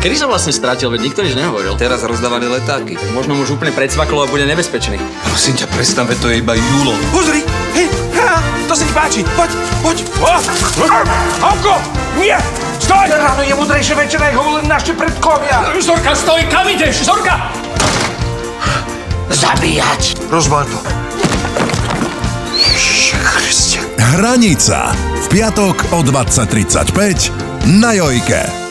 Kedy sa vlastne strátil, veď nikto nič nehovoril. Teraz rozdávali letáky. Možno už úplne predsvaklo a bude nebezpečný. Prosím ťa, prestan, veď to je iba júlo. Pozri! Hej, ha, to sa ti páči. Poď, poď. Oh, Hanko, nie! Stoj! Ráno je mudrejšie večera, ako len naši predkovia. Zorka, stoj, kam ideš? Zorka! Zabíjať! Rozbal to. Hranica. V piatok o 20.35 na Jojke.